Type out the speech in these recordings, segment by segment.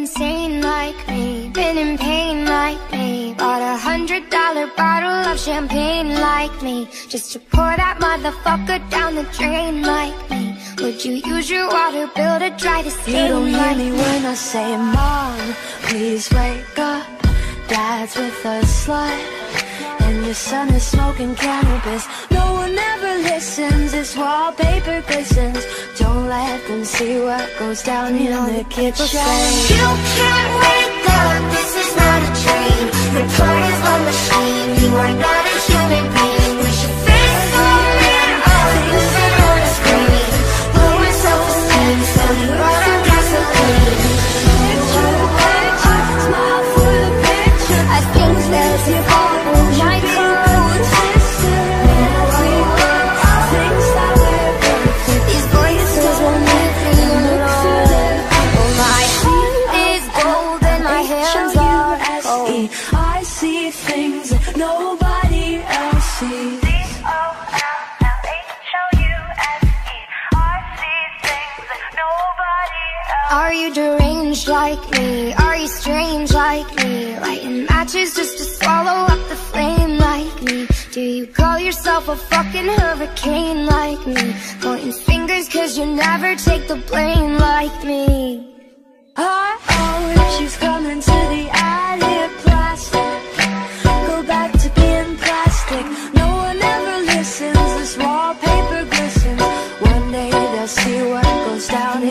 insane like me. Been in pain like me. Bought a hundred dollar bottle of champagne like me. Just to pour that motherfucker down the drain like me. Would you use your water bill to dry the stain You don't like hear me, me? when I say Mom, please wake up. Dad's with a slut your son is smoking cannabis. No one ever listens, this wallpaper glistens Don't let them see what goes down in the kitchen. You can't wake up, this is not a dream. The part is a machine, you are not nobody else sees Are you deranged like me? Are you strange like me? Lighting matches just to swallow up the flame like me? Do you call yourself a fucking hurricane like me? Pointing fingers cause you never take the blame like me I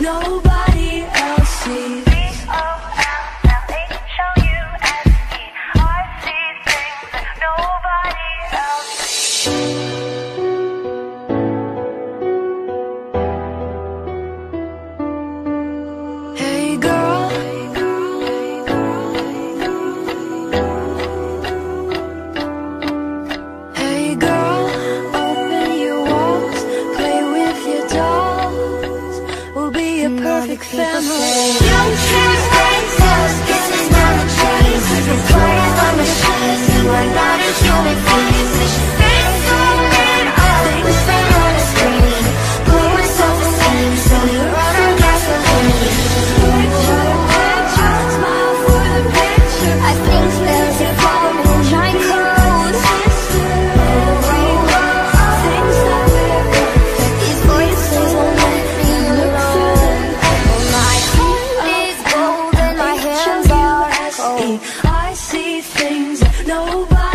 nobody perfect family nobody.